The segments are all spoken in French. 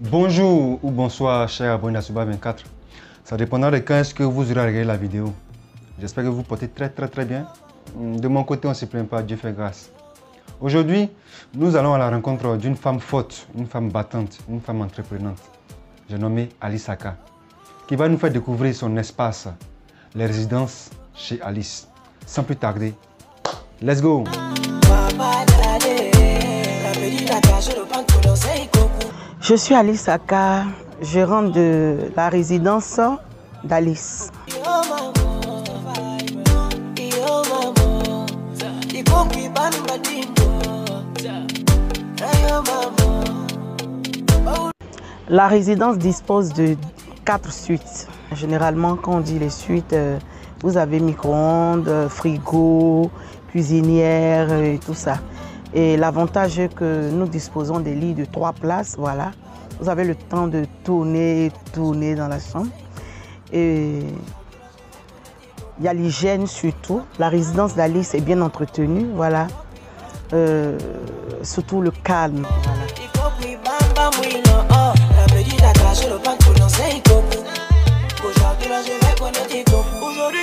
Bonjour ou bonsoir, chers abonnés à Suba 24. Ça dépendra de quand est-ce que vous aurez regardé la vidéo. J'espère que vous portez très très très bien. De mon côté, on ne se plaint pas, Dieu fait grâce. Aujourd'hui, nous allons à la rencontre d'une femme forte, une femme battante, une femme entreprenante. J'ai nommé Alice Aka, qui va nous faire découvrir son espace, les résidences chez Alice. Sans plus tarder, let's go! Je suis Alice Aka, gérante de la résidence d'Alice. La résidence dispose de quatre suites. Généralement, quand on dit les suites, euh, vous avez micro-ondes, euh, frigo, cuisinière euh, et tout ça. Et l'avantage est que nous disposons des lits de trois places, voilà. Vous avez le temps de tourner, tourner dans la chambre. Et il y a l'hygiène surtout. La résidence d'Alice est bien entretenue, voilà. Euh, surtout le calme.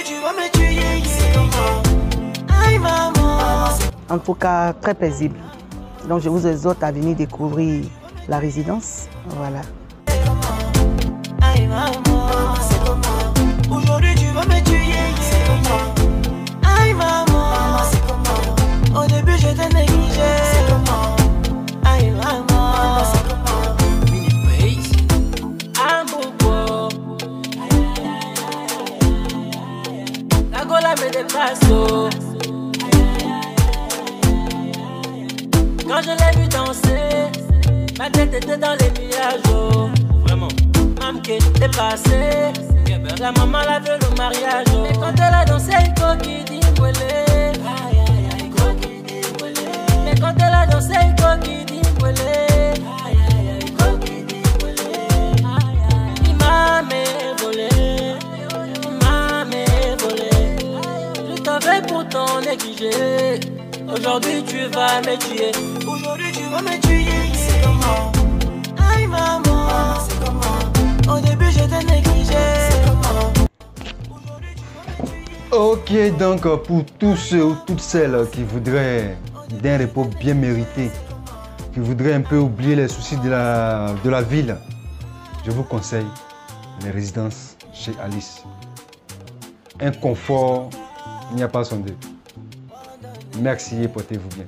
Tu vas me tuer. C'est comment? Aïe maman. En tout cas, très paisible. Donc, je vous exhorte à venir découvrir la résidence. Voilà. Aïe maman, Quand je l'ai vu danser, ma tête était dans les nuages. Oh. Vraiment. Mam qui était. La maman l'a vu le mariage. Oh. Et quand elle a dansé, il qu'il dit Mais quand elle a dansé, il pourtant négligé. Aujourd'hui tu vas me tuer. Aujourd'hui tu vas me tuer. C'est comment? Aïe maman, c'est comment? Au début je t'ai négligé. C'est comment? Ok, donc euh, pour tous ceux ou toutes celles qui voudraient d'un repos bien mérité, qui voudraient un peu oublier les soucis de la, de la ville, je vous conseille les résidences chez Alice. Un confort, il n'y a pas son deux. Merci et portez-vous bien.